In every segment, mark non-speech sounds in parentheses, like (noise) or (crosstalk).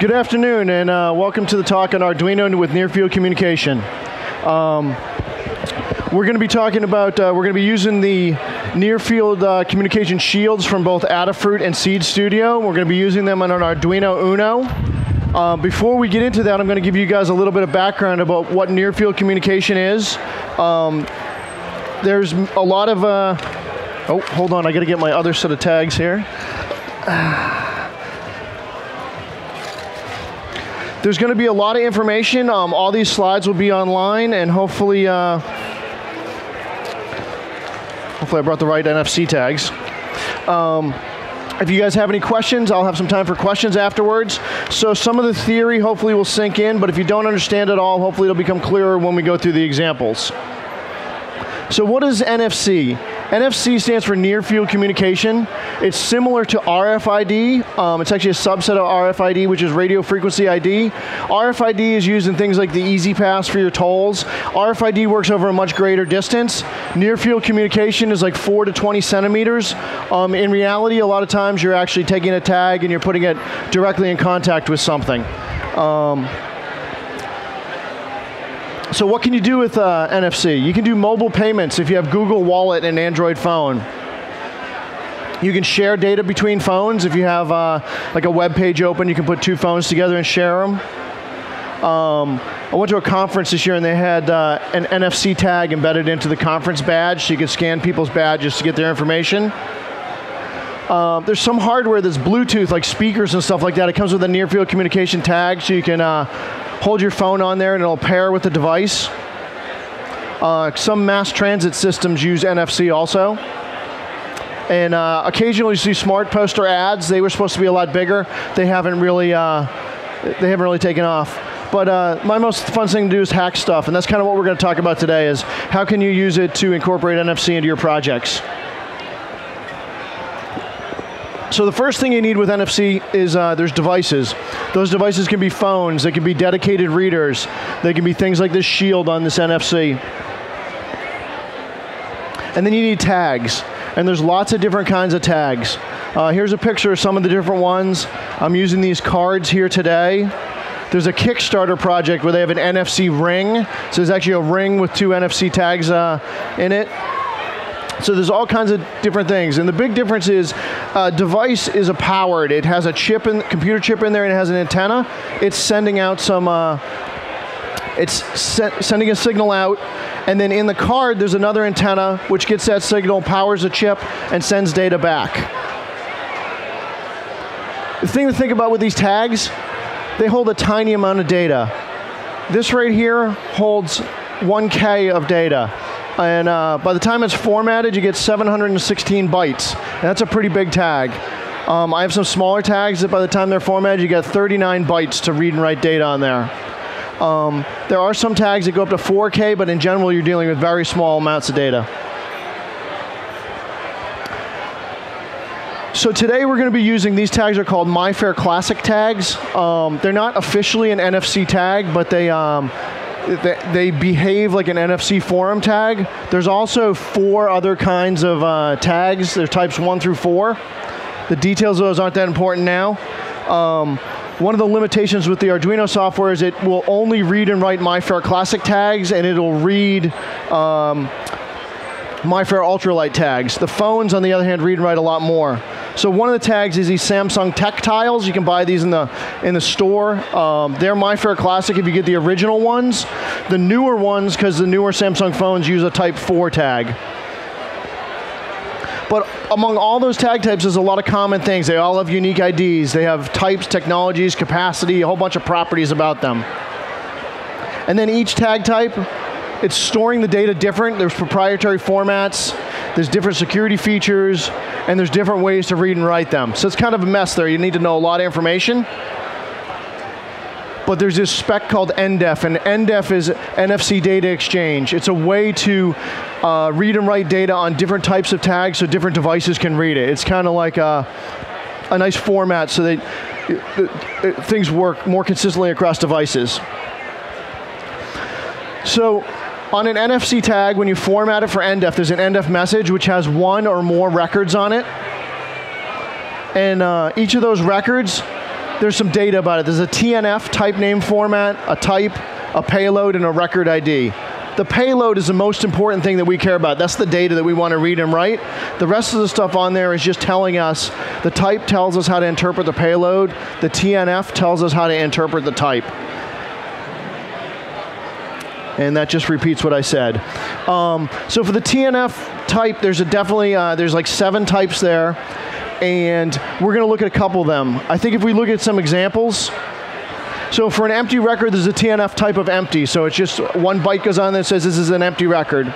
Good afternoon, and uh, welcome to the talk on Arduino with Near Field Communication. Um, we're going to be talking about, uh, we're going to be using the Near Field uh, Communication Shields from both Adafruit and Seeed Studio. We're going to be using them on an Arduino Uno. Uh, before we get into that, I'm going to give you guys a little bit of background about what Near Field Communication is. Um, there's a lot of, uh, oh, hold on, I got to get my other set of tags here. (sighs) There's going to be a lot of information. Um, all these slides will be online, and hopefully, uh, hopefully I brought the right NFC tags. Um, if you guys have any questions, I'll have some time for questions afterwards. So some of the theory hopefully will sink in, but if you don't understand it all, hopefully it'll become clearer when we go through the examples. So what is NFC? NFC stands for Near Field Communication. It's similar to RFID. Um, it's actually a subset of RFID, which is Radio Frequency ID. RFID is used in things like the E-ZPass for your tolls. RFID works over a much greater distance. Near Field Communication is like 4 to 20 centimeters. Um, in reality, a lot of times you're actually taking a tag and you're putting it directly in contact with something. Um, so what can you do with uh, NFC? You can do mobile payments if you have Google Wallet and Android phone. You can share data between phones. If you have uh, like a web page open, you can put two phones together and share them. Um, I went to a conference this year and they had uh, an NFC tag embedded into the conference badge so you could scan people's badges to get their information. Uh, there's some hardware that's Bluetooth, like speakers and stuff like that. It comes with a near field communication tag so you can uh, hold your phone on there and it'll pair with the device. Uh, some mass transit systems use NFC also. And uh, occasionally you see smart poster ads. They were supposed to be a lot bigger. They haven't really, uh, they haven't really taken off. But uh, my most fun thing to do is hack stuff, and that's kind of what we're going to talk about today is how can you use it to incorporate NFC into your projects. So the first thing you need with NFC is uh, there's devices. Those devices can be phones, they can be dedicated readers, they can be things like this shield on this NFC. And then you need tags, and there's lots of different kinds of tags. Uh, here's a picture of some of the different ones. I'm using these cards here today. There's a Kickstarter project where they have an NFC ring. So there's actually a ring with two NFC tags uh, in it. So there's all kinds of different things, and the big difference is, uh, device is a powered. It has a chip in computer chip in there, and it has an antenna. It's sending out some. Uh, it's se sending a signal out, and then in the card there's another antenna which gets that signal, powers the chip, and sends data back. The thing to think about with these tags, they hold a tiny amount of data. This right here holds 1K of data. And uh, by the time it's formatted, you get 716 bytes. And that's a pretty big tag. Um, I have some smaller tags that by the time they're formatted, you get 39 bytes to read and write data on there. Um, there are some tags that go up to 4K, but in general, you're dealing with very small amounts of data. So today we're going to be using these tags are called MIFARE Classic tags. Um, they're not officially an NFC tag, but they um, they behave like an NFC forum tag. There's also four other kinds of uh, tags. There's types one through four. The details of those aren't that important now. Um, one of the limitations with the Arduino software is it will only read and write MIFARE Classic tags, and it'll read um, MIFARE Ultralight tags. The phones, on the other hand, read and write a lot more. So one of the tags is these Samsung TecTiles. You can buy these in the in the store. Um, they're MIFARE Classic if you get the original ones. The newer ones, because the newer Samsung phones use a Type 4 tag. But among all those tag types, there's a lot of common things. They all have unique IDs. They have types, technologies, capacity, a whole bunch of properties about them. And then each tag type, it's storing the data different. There's proprietary formats. There's different security features and there's different ways to read and write them. So it's kind of a mess there. You need to know a lot of information. But there's this spec called NDEF, and NDEF is NFC Data Exchange. It's a way to uh, read and write data on different types of tags so different devices can read it. It's kind of like a, a nice format so that it, it, it, things work more consistently across devices. So on an NFC tag, when you format it for NDEF, there's an NDEF message which has one or more records on it. And uh, each of those records there's some data about it. There's a TNF type name format, a type, a payload, and a record ID. The payload is the most important thing that we care about. That's the data that we want to read and write. The rest of the stuff on there is just telling us, the type tells us how to interpret the payload, the TNF tells us how to interpret the type. And that just repeats what I said. Um, so for the TNF type, there's a definitely, uh, there's like seven types there. And we're going to look at a couple of them. I think if we look at some examples, so for an empty record, there's a TNF type of empty. So it's just one byte goes on that says this is an empty record.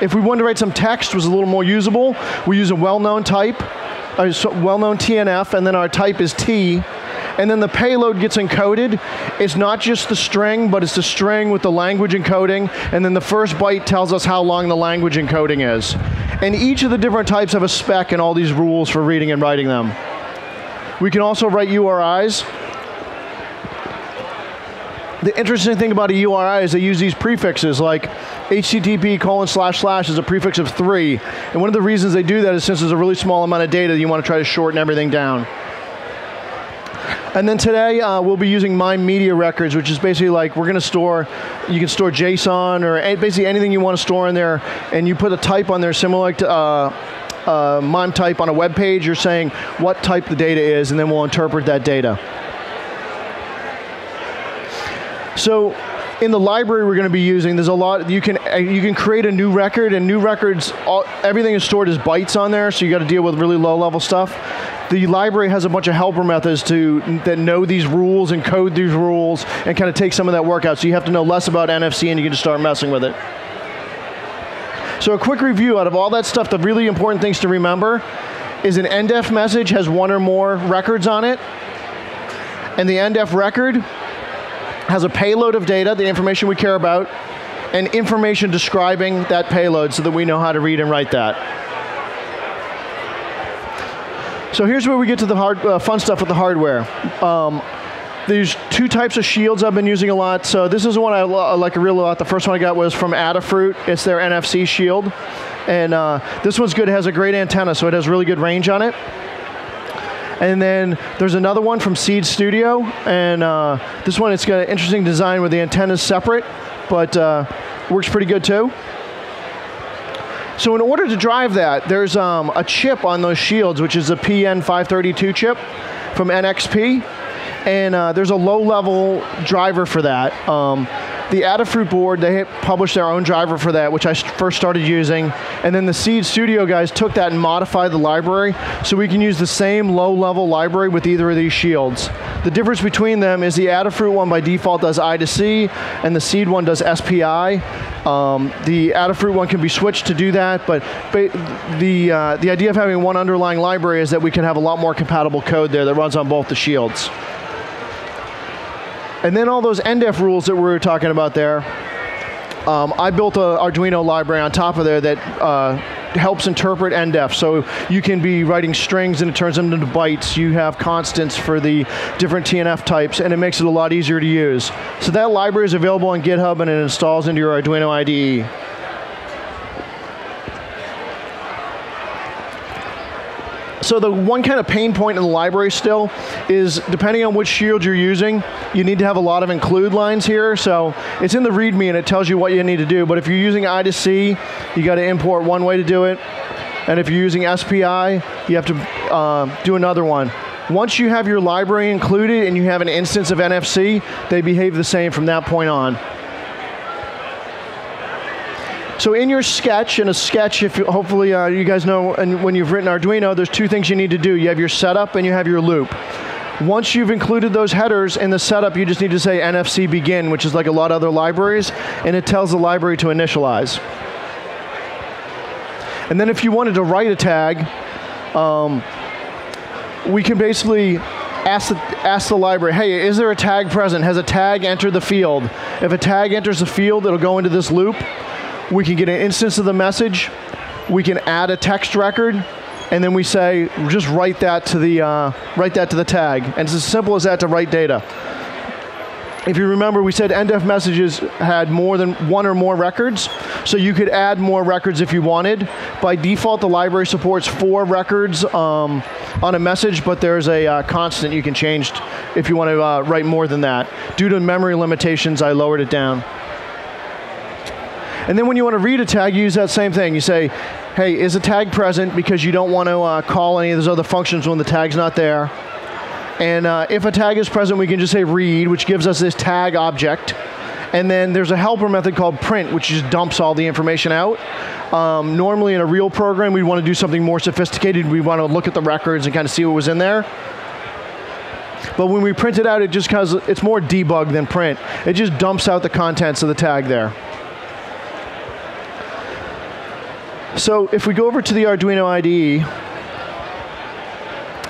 If we wanted to write some text, was a little more usable, we use a well-known type, a well-known TNF, and then our type is T, and then the payload gets encoded. It's not just the string, but it's the string with the language encoding, and then the first byte tells us how long the language encoding is. And each of the different types have a spec and all these rules for reading and writing them. We can also write URIs, the interesting thing about a URI is they use these prefixes like HTTP colon slash slash is a prefix of three. And one of the reasons they do that is since there's a really small amount of data, you want to try to shorten everything down. And then today uh, we'll be using MIME Media Records, which is basically like we're going to store, you can store JSON or basically anything you want to store in there, and you put a type on there similar to uh, uh, MIME type on a web page. You're saying what type the data is, and then we'll interpret that data. So in the library we're going to be using, there's a lot. You can uh, you can create a new record, and new records, all, everything is stored as bytes on there. So you got to deal with really low level stuff. The library has a bunch of helper methods to that know these rules and code these rules and kind of take some of that work out. So you have to know less about NFC, and you can just start messing with it. So a quick review out of all that stuff. The really important things to remember is an NDEF message has one or more records on it, and the NDEF record has a payload of data, the information we care about, and information describing that payload so that we know how to read and write that. So here's where we get to the hard, uh, fun stuff with the hardware. Um, there's two types of shields I've been using a lot. So this is the one I, like a real lot. The first one I got was from Adafruit. It's their NFC shield. And uh, this one's good. It has a great antenna, so it has really good range on it. And then there's another one from Seeed Studio, and uh, this one it's got an interesting design where the antenna is separate, but uh, works pretty good too. So in order to drive that, there's um, a chip on those shields, which is a PN532 chip from NXP, and uh, there's a low-level driver for that. Um, the Adafruit board, they published their own driver for that, which I first started using. And then the Seeed Studio guys took that and modified the library so we can use the same low-level library with either of these shields. The difference between them is the Adafruit one by default does I2C, and the Seeed one does SPI. Um, the Adafruit one can be switched to do that, but the, uh, the idea of having one underlying library is that we can have a lot more compatible code there that runs on both the shields. And then all those NDEF rules that we were talking about there, um, I built an Arduino library on top of there that uh, helps interpret NDEF. So you can be writing strings and it turns them into bytes. You have constants for the different TNF types and it makes it a lot easier to use. So that library is available on GitHub and it installs into your Arduino IDE. So the one kind of pain point in the library still is depending on which shield you're using, you need to have a lot of include lines here. So it's in the README and it tells you what you need to do. But if you're using I2C, you got to import one way to do it. And if you're using SPI, you have to uh, do another one. Once you have your library included and you have an instance of NFC, they behave the same from that point on. So in your sketch, in a sketch, if you, hopefully uh, you guys know, and when you've written Arduino, there's two things you need to do. You have your setup and you have your loop. Once you've included those headers in the setup, you just need to say NFC begin, which is like a lot of other libraries, and it tells the library to initialize. And then if you wanted to write a tag, um, we can basically ask the, ask the library, hey, is there a tag present? Has a tag entered the field? If a tag enters the field, it'll go into this loop. We can get an instance of the message. We can add a text record, and then we say just write that to the uh, write that to the tag. And it's as simple as that to write data. If you remember, we said NDEF messages had more than one or more records, so you could add more records if you wanted. By default, the library supports four records. Um, on a message, but there's a uh, constant you can change if you want to uh, write more than that. Due to memory limitations, I lowered it down. And then when you want to read a tag, you use that same thing. You say, hey, is a tag present because you don't want to uh, call any of those other functions when the tag's not there. And uh, if a tag is present, we can just say read, which gives us this tag object. And then there's a helper method called print, which just dumps all the information out. Um, normally in a real program, we want to do something more sophisticated. We want to look at the records and kind of see what was in there. But when we print it out, it just because it's more debug than print. It just dumps out the contents of the tag there. So if we go over to the Arduino IDE,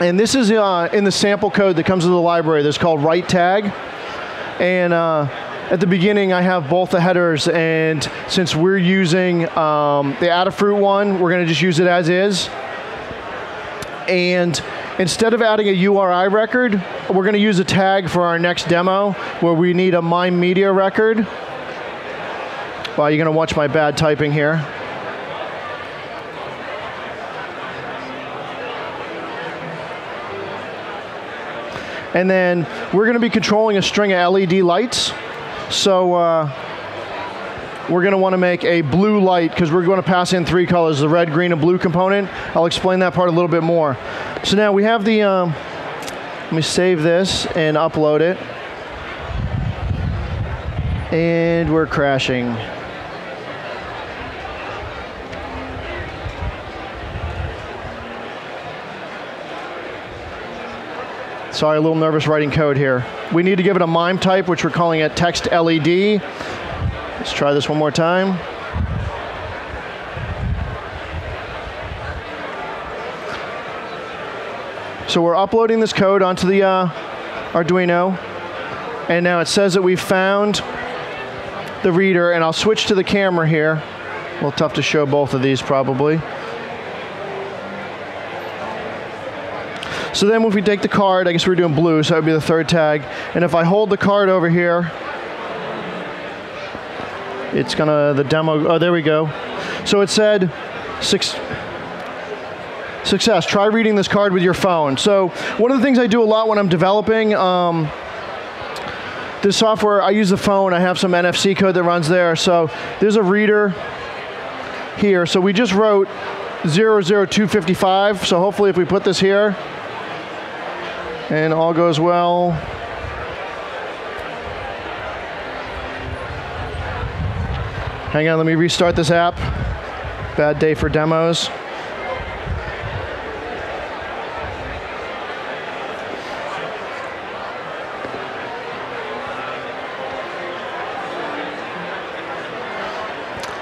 and this is uh, in the sample code that comes with the library that's called write tag. And uh, at the beginning, I have both the headers, and since we're using um, the Adafruit one, we're going to just use it as is. And instead of adding a URI record, we're going to use a tag for our next demo where we need a MIME media record. Well, you're going to watch my bad typing here. And then we're going to be controlling a string of LED lights. So uh, we're going to want to make a blue light because we're going to pass in three colors, the red, green, and blue component. I'll explain that part a little bit more. So now we have the, um, let me save this and upload it. And we're crashing. Sorry, a little nervous writing code here. We need to give it a MIME type, which we're calling it text LED. Let's try this one more time. So we're uploading this code onto the uh, Arduino, and now it says that we found the reader, and I'll switch to the camera here. A little tough to show both of these probably. So then if we take the card, I guess we're doing blue, so that would be the third tag. And if I hold the card over here, it's gonna, the demo, oh, there we go. So it said, six, success, try reading this card with your phone. So one of the things I do a lot when I'm developing, um, this software, I use the phone, I have some NFC code that runs there. So there's a reader here. So we just wrote 00255, so hopefully if we put this here, and all goes well. Hang on, let me restart this app. Bad day for demos.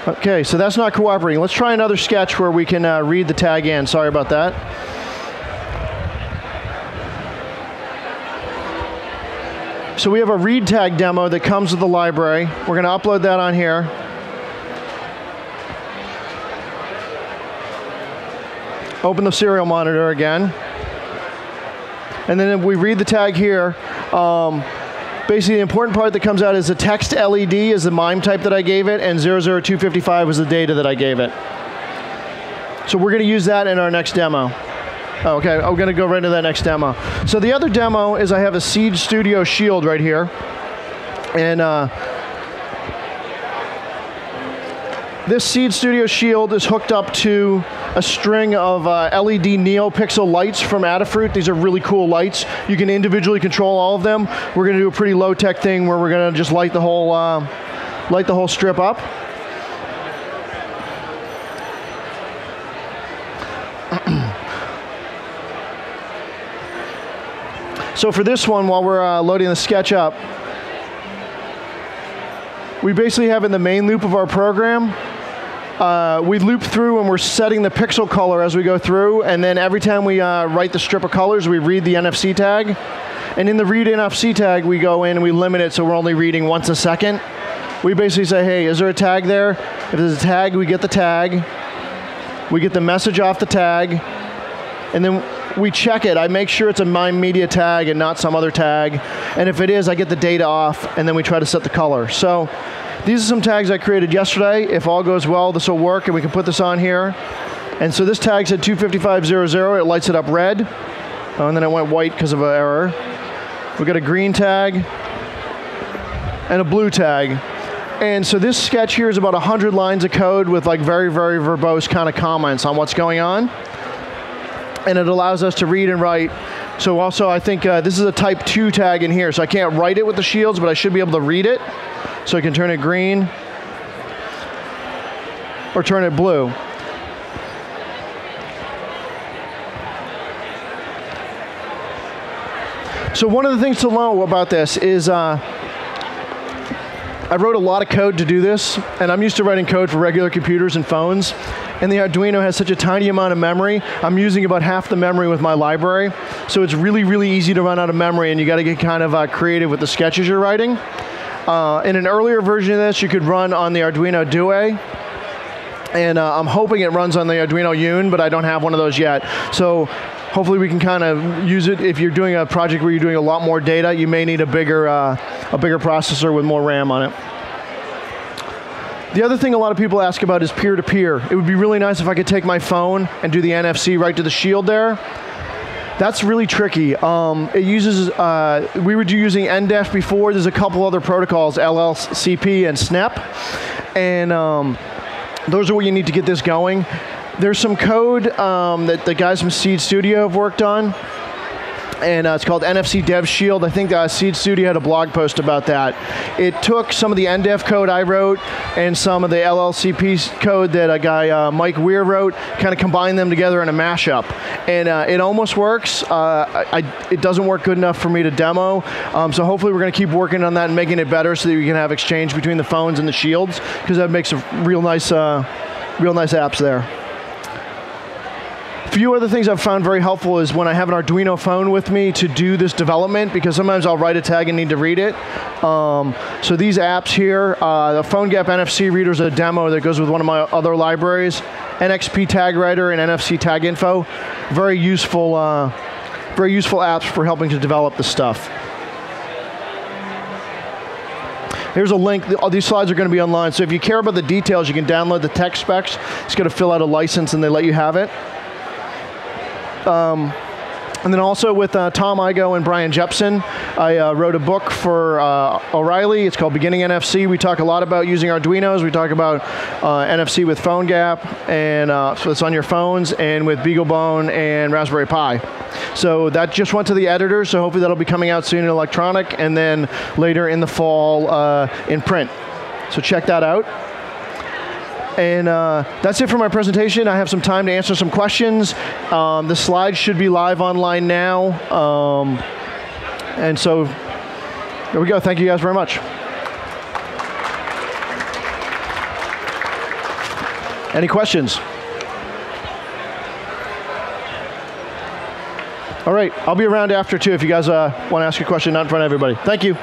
Okay, so that's not cooperating. Let's try another sketch where we can uh, read the tag in. Sorry about that. So we have a read tag demo that comes with the library. We're going to upload that on here. Open the serial monitor again. And then we read the tag here. Um, basically, the important part that comes out is the text LED is the MIME type that I gave it, and 00255 was the data that I gave it. So we're going to use that in our next demo. Okay, I'm to go right into that next demo. So the other demo is I have a Seeed Studio Shield right here. And uh, this Seeed Studio Shield is hooked up to a string of uh, LED NeoPixel lights from Adafruit. These are really cool lights. You can individually control all of them. We're to do a pretty low-tech thing where we're to just light the whole, uh, light the whole strip up. So for this one, while we're uh, loading the sketch up, we basically have in the main loop of our program, uh, we loop through and we're setting the pixel color as we go through, and then every time we uh, write the strip of colors, we read the NFC tag. And in the read NFC tag, we go in and we limit it so we're only reading once a second. We basically say, hey, is there a tag there? If there's a tag, we get the tag. We get the message off the tag. And then we check it. I make sure it's a MIME media tag and not some other tag. And if it is, I get the data off, and then we try to set the color. So these are some tags I created yesterday. If all goes well, this will work, and we can put this on here. And so this tag said 255.00, it lights it up red, oh, and then it went white because of an error. We got a green tag and a blue tag. And so this sketch here is about 100 lines of code with like very, very verbose kind of comments on what's going on. And it allows us to read and write. So also I think uh, this is a type 2 tag in here, so I can't write it with the shields, but I should be able to read it. So I can turn it green or turn it blue. So one of the things to know about this is uh, I wrote a lot of code to do this, and I'm used to writing code for regular computers and phones. And the Arduino has such a tiny amount of memory. I'm using about half the memory with my library. So it's really, really easy to run out of memory, and you got to get kind of uh, creative with the sketches you're writing. Uh, in an earlier version of this, you could run on the Arduino Due. And uh, I'm hoping it runs on the Arduino Yun, but I don't have one of those yet. So hopefully we can kind of use it if you're doing a project where you're doing a lot more data you may need a bigger uh, a bigger processor with more RAM on it the other thing a lot of people ask about is peer-to-peer it would be really nice if I could take my phone and do the NFC right to the shield there that's really tricky. Um, it uses, uh, we were using NDEF before. There's a couple other protocols, LLCP and SNEP. And um, those are where you need to get this going. There's some code um, that the guys from Seeed Studio have worked on and uh, it's called NFC Dev Shield. I think uh, Seeed Studio had a blog post about that. It took some of the NDEF code I wrote and some of the LLCP code that a guy, uh, Mike Weir, wrote, kind of combined them together in a mashup. And uh, it almost works. Uh, I, it doesn't work good enough for me to demo, um, so hopefully we're going to keep working on that and making it better so that we can have exchange between the phones and the shields, because that makes a real nice, uh, real nice apps there few other things I've found very helpful is when I have an Android phone with me to do this development because sometimes I'll write a tag and need to read it. Um, so these apps here, uh, the PhoneGap NFC reader is a demo that goes with one of my other libraries. NXP Tag Writer and NFC Tag Info, very useful, uh, very useful apps for helping to develop the stuff. Here's a link. All these slides are going to be online. So if you care about the details, you can download the tech specs. It's going to fill out a license and they let you have it. Um, and then also with uh, Tom Igoe and Brian Jepson, I uh, wrote a book for uh, O'Reilly. It's called Beginning NFC. We talk a lot about using Arduinos. We talk about uh, NFC with PhoneGap, and uh, so it's on your phones, and with BeagleBone and Raspberry Pi. So that just went to the editor, so hopefully that'll be coming out soon in electronic, and then later in the fall uh, in print. So check that out. And uh, that's it for my presentation. I have some time to answer some questions. Um, the slides should be live online now. Um, and so there we go. Thank you guys very much. Any questions? All right, I'll be around after too if you guys uh, want to ask a question, not in front of everybody. Thank you.